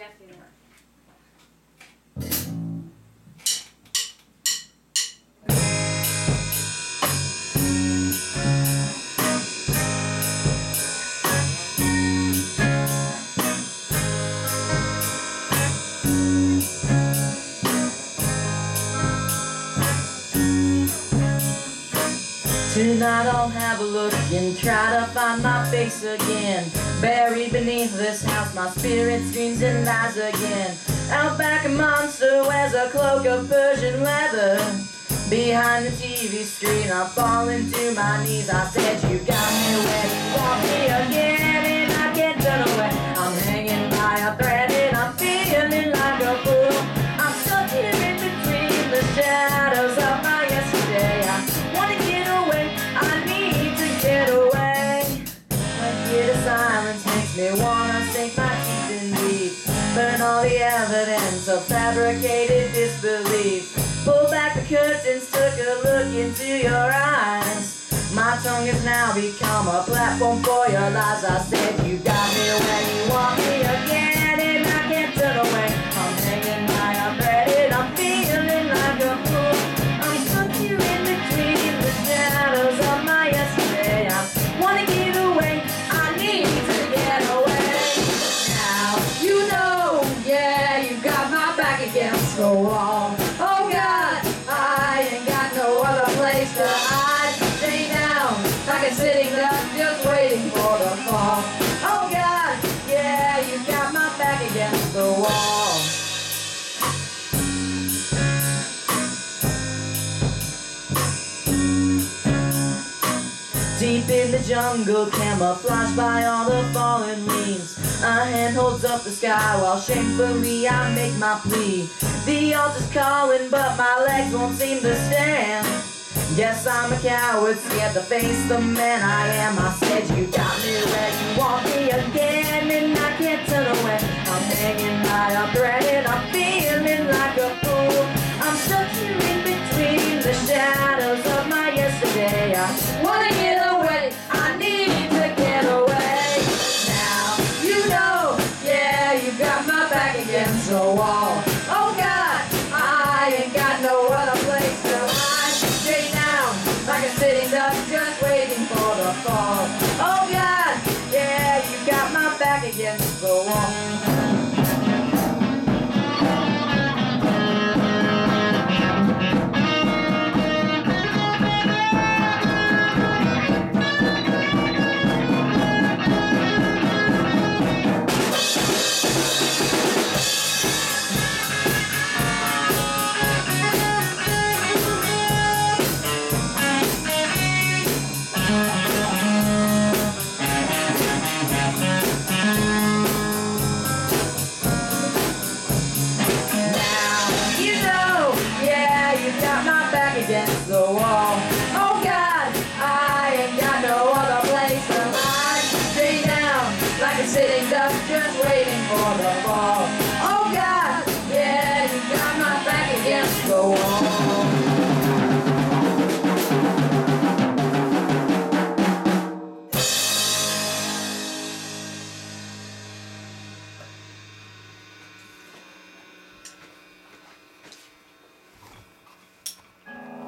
deaf humor. Tonight I'll have a look and try to find my face again. Buried beneath this house, my spirit screams and lies again. Out back a monster wears a cloak of Persian leather. Behind the TV screen, I fall into my knees. I said, You got me where you want me again, me wanna sink my teeth in deep. Burn all the evidence of fabricated disbelief. Pull back the curtains, took a look into your eyes. My tongue has now become a platform for your lies. I said you got me when you want me the wall. Oh God, I ain't got no other place to hide. Stay down, like a sitting duck, just waiting for the fall. Oh God, yeah, you got my back against the wall. Deep in the jungle, camouflaged by all the fallen leaves. A hand holds up the sky while shamefully I make my plea. The altar's calling, but my legs won't seem to stand. Guess I'm a coward, scared to face the man I am. I said, You got me where you want me again, and I can't turn away. I'm hanging by a thread, and I'm feeling like a fool. I'm stuck here in between the shadows of my yesterday. I wanna get away, I need to get away. Now, you know, yeah, you've got my back against the wall. embora, volta.